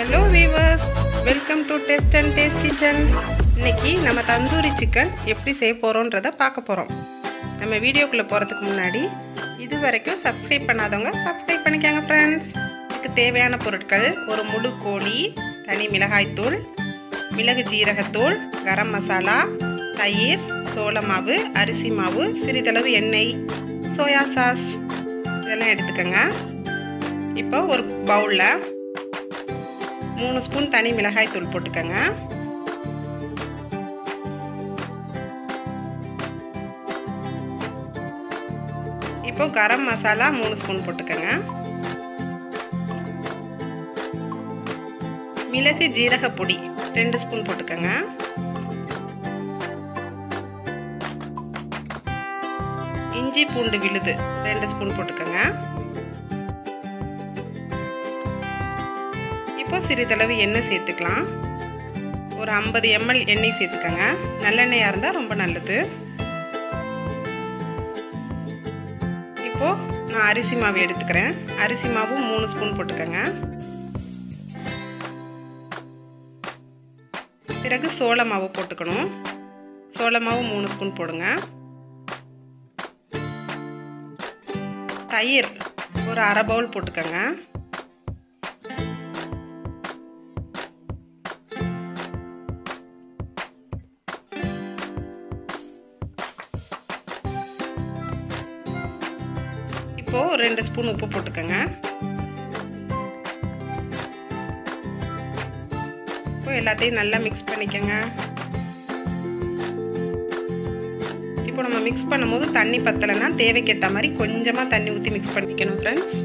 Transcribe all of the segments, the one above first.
Hello viewers welcome to test and taste kitchen இன்னைக்கு நம்ம tandoori chicken எப்படி செய்ய போகிறோன்றத பார்க்க போகிறோம் நம்ம வீடியோக்குள்ளே போகிறதுக்கு முன்னாடி இது வரைக்கும் சப்ஸ்கிரைப் பண்ணாதவங்க சப்ஸ்கிரைப் பண்ணிக்கோங்க ஃப்ரெண்ட்ஸ் இதுக்கு தேவையான பொருட்கள் ஒரு முழு கோழி தனி மிளகாய்த்தூள் மிளகு ஜீரகத்தூள் கரம் மசாலா தயிர் சோள மாவு அரிசி மாவு சிறிதளவு எண்ணெய் சோயா சாஸ் இதெல்லாம் எடுத்துக்கோங்க. இப்போ ஒரு பவுலில் மூணு ஸ்பூன் தனி மிளகாய் தூள் போட்டுக்கோங்க. இப்போ கரம் மசாலா மூணு ஸ்பூன் போட்டுக்கோங்க. மிளகு ஜீரக பொடி ரெண்டு ஸ்பூன் போட்டுக்கோங்க. இஞ்சி பூண்டு விழுது ரெண்டு ஸ்பூன் போட்டுக்கோங்க. இப்போ சிறிதளவு எண்ணெய் சேர்த்துக்கலாம். ஒரு ஐம்பது எம்எல் எண்ணெய் சேர்த்துக்கோங்க. நல்லெண்ணெயாக இருந்தால் ரொம்ப நல்லது. இப்போது நான் அரிசி மாவு எடுத்துக்கிறேன். அரிசி மாவு மூணு ஸ்பூன் போட்டுக்கோங்க. பிறகு சோள மாவு போட்டுக்கணும். சோள மாவு மூணு ஸ்பூன் போடுங்க. தயிர் ஒரு அரை பவுல் போட்டுக்கோங்க. இப்போது ரெண்டு ஸ்பூன் உப்பு போட்டுக்கோங்க. இப்போ எல்லாத்தையும் நல்லா மிக்ஸ் பண்ணிக்கோங்க. இப்போ நம்ம மிக்ஸ் பண்ணும்போது தண்ணி பத்தலைன்னா தேவைக்கேற்ற மாதிரி கொஞ்சமாக தண்ணி ஊற்றி மிக்ஸ் பண்ணிக்கணும் ஃப்ரெண்ட்ஸ்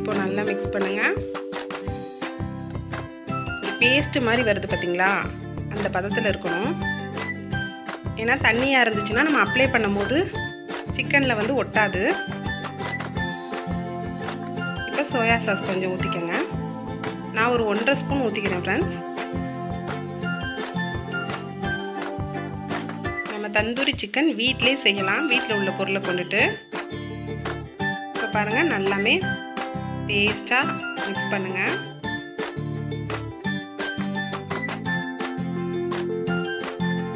இப்போ நல்லா மிக்ஸ் பண்ணுங்கள் பேஸ்ட் மாதிரி வருது பார்த்தீங்களா அந்த பதத்தில் இருக்கணும். ஏன்னா தண்ணியாக இருந்துச்சுன்னா நம்ம அப்ளை பண்ணும்போது சிக்கனில் வந்து ஒட்டாது. இப்போ சோயா சாஸ் கொஞ்சம் ஊற்றிக்கோங்க நான் ஒரு ஒன்றரை ஸ்பூன் ஊற்றிக்கிறேன் ஃப்ரெண்ட்ஸ் நம்ம தந்தூரி சிக்கன் வீட்டிலே செய்யலாம். வீட்டில் உள்ள பொருளை கொண்டுட்டு. இப்போ பாருங்கள் நல்லாமே பேஸ்ட்டாக மிக்ஸ் பண்ணுங்கள்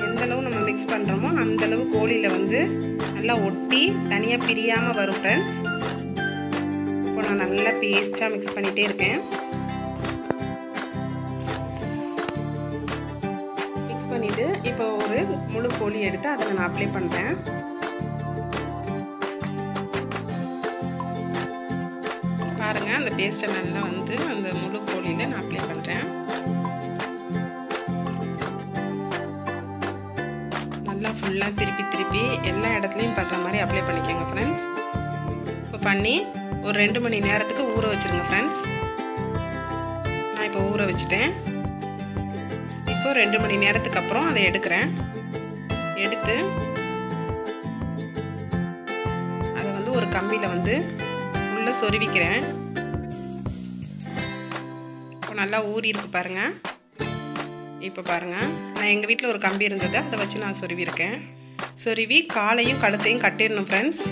எந்தளவு நம்ம மிக்ஸ் பண்ணுறோமோ அந்தளவு கோழியில் வந்து நல்லா ஒட்டி தனியாக பிரியாமல் வரும் ஃப்ரெண்ட்ஸ் இப்போ நான் நல்லா பேஸ்ட்டாக மிக்ஸ் பண்ணிகிட்டே இருக்கேன். மிக்ஸ் பண்ணிவிட்டு இப்போ ஒரு முழு கோழி எடுத்து அதை நான் அப்ளை பண்ணுறேன் பாருங்கள் அந்த பேஸ்ட்டை நல்லா வந்து அந்த முழு கோழியில் நான் அப்ளை பண்ணுறேன் நல்லா ஃபுல்லாக திருப்பி திருப்பி எல்லா இடத்துலையும் படுற மாதிரி அப்ளை பண்ணிக்கோங்க ஃப்ரெண்ட்ஸ் இப்போ பண்ணி ஒரு ரெண்டு மணி நேரத்துக்கு ஊற வச்சுருங்க ஃப்ரெண்ட்ஸ் நான் இப்போ ஊற வச்சுட்டேன். இப்போது ரெண்டு மணி நேரத்துக்கு அப்புறம் அதை எடுக்கிறேன். எடுத்து அதை வந்து ஒரு கம்பியில் வந்து உள்ளே சொருவிக்கிறேன். இப்போ நல்லா ஊறி இருக்கு பாருங்கள் இப்போ பாருங்கள் நான் எங்கள் வீட்டில் ஒரு கம்பி இருந்தது. அதை வச்சு நான் சொருவிருக்கேன் சொருவி காலையும் கழுத்தையும் கட்டிடணும் ஃப்ரெண்ட்ஸ்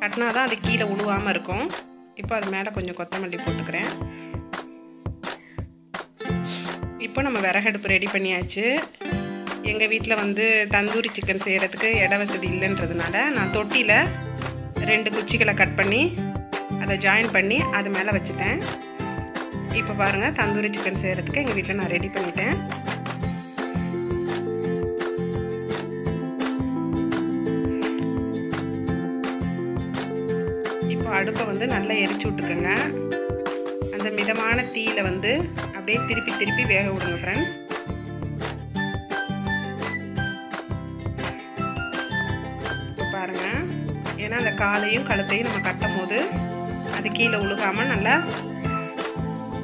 கட்டினா தான் அது கீழே உழுவாமல் இருக்கும். இப்போ அது மேலே கொஞ்சம் கொத்தமல்லி போட்டுக்கிறேன். இப்போ நம்ம விறகடுப்பு ரெடி பண்ணியாச்சு. எங்கள் வீட்டில் வந்து தந்தூரி சிக்கன் செய்கிறதுக்கு இட வசதி இல்லைன்றதுனால நான் தொட்டியில் ரெண்டு குச்சிகளை கட் பண்ணி அதை ஜாயின் பண்ணி அது மேலே வச்சுட்டேன். இப்போ பாருங்கள் தந்தூரி சிக்கன் செய்கிறதுக்கு எங்கள் வீட்டில் நான் ரெடி பண்ணிட்டேன். இப்போ அடுப்பை வந்து நல்லா எரிச்சு விட்டுக்கோங்க. அந்த மிதமான தீயில வந்து அப்படியே திருப்பி திருப்பி வேக விடுங்க ஃப்ரெண்ட்ஸ் இப்போ பாருங்கள் ஏன்னா அந்த காலையும் கழுத்தையும் நம்ம கட்டும் போது அது கீழே உழுகாமல் நல்லா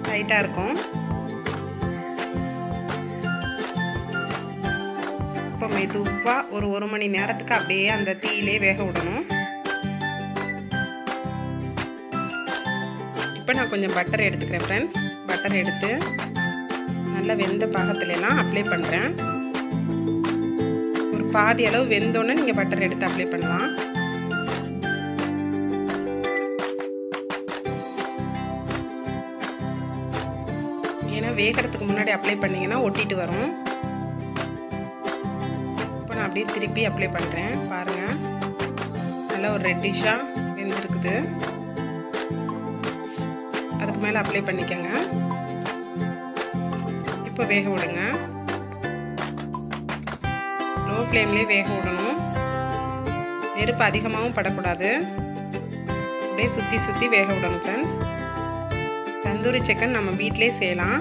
டைட்டாக இருக்கும். இப்போ மெதுவாக ஒரு ஒரு மணி நேரத்துக்கு அப்படியே அந்த தீயிலே வேக விடணும். நான் கொஞ்சம் பட்டர் எடுத்துக்கிறேன் ஃப்ரெண்ட்ஸ் பட்டர் எடுத்து நல்லா வெந்த பாகத்துலலாம் அப்ளை பண்ணுறேன் ஒரு பாதி அளவு வெந்தோன்னே நீங்கள் பட்டர் எடுத்து அப்ளை பண்ணலாம். ஏன்னா வேகிறதுக்கு முன்னாடி அப்ளை பண்ணிங்கன்னா ஒட்டிட்டு வரும். இப்போ நான் அப்படியே திருப்பி அப்ளை பண்ணுறேன் பாருங்கள் நல்லா ஒரு ரெட்டிஷாக வெந்திருக்குது. அதுக்கு மேலே அப்ளை பண்ணிக்கோங்க. இப்போ வேக விடுங்க. லோ ஃப்ளேம்லேயே வேக விடணும். நெருப்பு அதிகமாகவும் படக்கூடாது. அப்படியே சுற்றி சுற்றி வேக விடணும் ஃப்ரெண்ட்ஸ் தந்தூரி சிக்கன் நம்ம வீட்டிலே செய்யலாம்.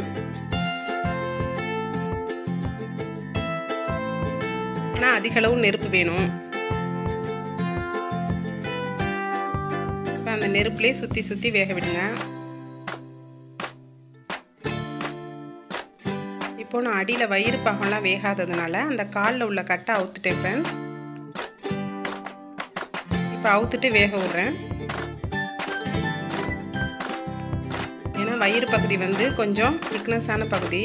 ஆனால் அதிகளவு நெருப்பு வேணும். இப்போ அந்த நெருப்புலேயே சுற்றி சுற்றி வேக விடுங்க. இப்போ நான் அடியில் வயிறு பாகம்லாம் வேகாததுனால அந்த காலில் உள்ள கட்டை அவுத்துட்டேன் ஃப்ரெண்ட்ஸ் இப்போ அவுத்துட்டு வேக விட்றேன். ஏன்னா வயிறு பகுதி வந்து கொஞ்சம் திக்னஸான பகுதி.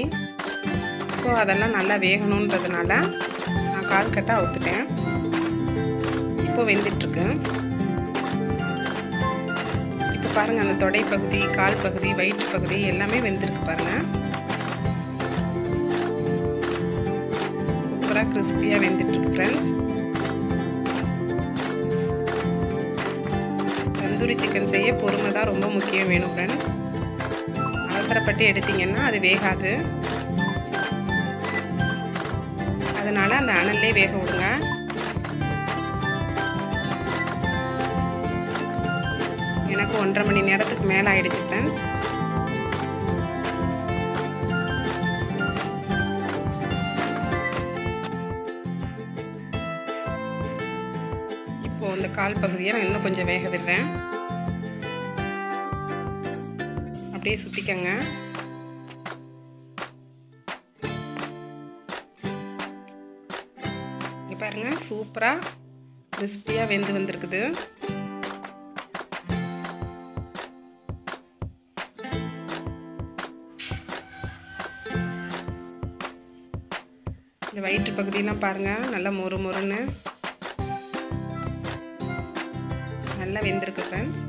ஸோ அதெல்லாம் நல்லா வேகணுன்றதுனால நான் கால் கட்டை அவுத்துட்டேன். இப்போ வெந்துட்டுருக்கு. இப்போ பாருங்கள் அந்த தொடை பகுதி கால் பகுதி வயிற்று பகுதி எல்லாமே வெந்திருக்கு பாருங்கள் கிறிஸ்பியாக வெந்துட்டுருக்கு ஃப்ரெண்ட்ஸ் தந்தூரி சிக்கன் செய்ய பொறுமை தான் ரொம்ப முக்கியம் வேணும் ஃப்ரெண்ட்ஸ் அவசரப்பட்டு எடுத்தீங்கன்னா அது வேகாது. அதனால் அந்த அனல்லே வேக விடுங்க. எனக்கு ஒன்றரை மணி நேரத்துக்கு மேலே ஆகிடுச்சு ஃப்ரெண்ட்ஸ் கால் பகுதியை நான் இன்னும் கொஞ்சம் வேக விடுறேன் அப்படியே சுற்றிக்கங்க இங்கே பாருங்கள் சூப்பராக கிறிஸ்பியாக வெந்து வந்திருக்குது. இந்த வயிற்று பகுதியெலாம் பாருங்கள் நல்லா மொறு மொறுன்னு. நல்லா வெந்திருக்கு ஃப்ரெண்ட்ஸ்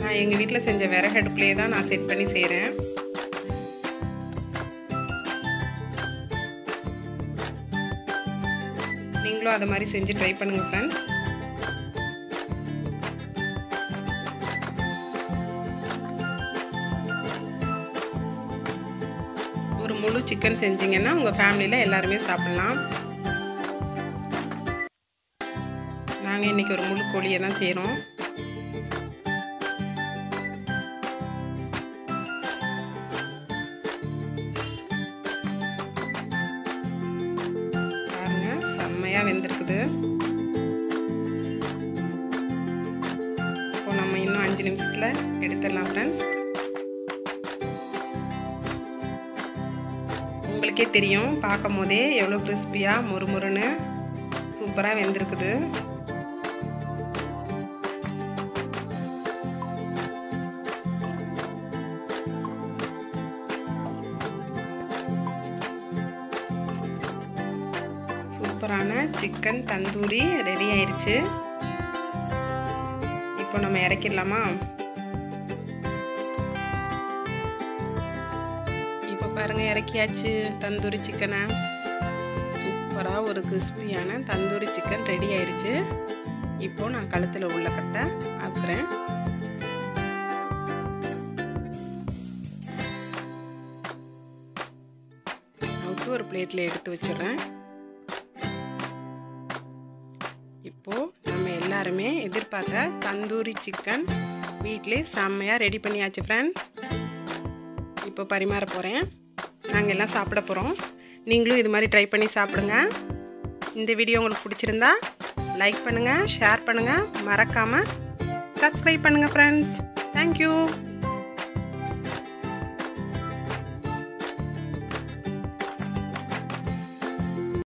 நான் எங்கள் வீட்டில் செஞ்ச விறகு அடுப்புலேயே தான் நான் செட் பண்ணி செய்கிறேன் நீங்களும் அதை மாதிரி செஞ்சு ட்ரை பண்ணுங்கள் ஃப்ரெண்ட்ஸ் ஒரு முழு சிக்கன் செஞ்சீங்கன்னா உங்கள் ஃபேமிலியில் எல்லாருமே சாப்பிட்லாம். நாங்கள் இன்றைக்கி ஒரு முழு கோழியை தான் செய்கிறோம் பாருங்க செம்மையாக வெந்திருக்குது. இப்போ நம்ம இன்னும் அஞ்சு நிமிஷத்தில் எடுத்துடலாம் ஃப்ரெண்ட்ஸ் உங்களுக்கே தெரியும். பார்க்கும் போதே எவ்வளோ கிறிஸ்பியாக முறுமுறுன்னு சூப்பராக வெந்திருக்குது. சூப்பரான சிக்கன் தந்தூரி ரெடி ஆயிடுச்சு இப்போ நம்ம இறக்கிடலாமா? பாருங்கள் பாருங்க இறக்கியாச்சு. தந்தூரி சிக்கனை? சூப்பராக ஒரு கிறிஸ்பியான தந்தூரி சிக்கன் ரெடி ஆயிடுச்சு இப்போது நான் கழுத்தில் உள்ள கட்டை ஆக்குறேன் அவுக்கு ஒரு பிளேட்டில் எடுத்து வச்சிடுறேன். இப்போது நம்ம எல்லாருமே எதிர்பார்த்த தந்தூரி சிக்கன் வீட்டிலே செம்மையாக ரெடி பண்ணியாச்சு ஃப்ரெண்ட் இப்போ பரிமாற போகிறேன் நாங்கள் எல்லாம் சாப்பிட போகிறோம். நீங்களும் இது மாதிரி ட்ரை பண்ணி சாப்பிடுங்க. இந்த வீடியோ உங்களுக்கு பிடிச்சிருந்தா லைக் பண்ணுங்கள் ஷேர் பண்ணுங்கள் மறக்காமல் சப்ஸ்கிரைப் பண்ணுங்கள் ஃப்ரெண்ட்ஸ் தேங்க்யூ